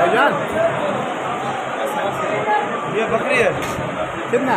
भाईजान ये बकरी है। कितना?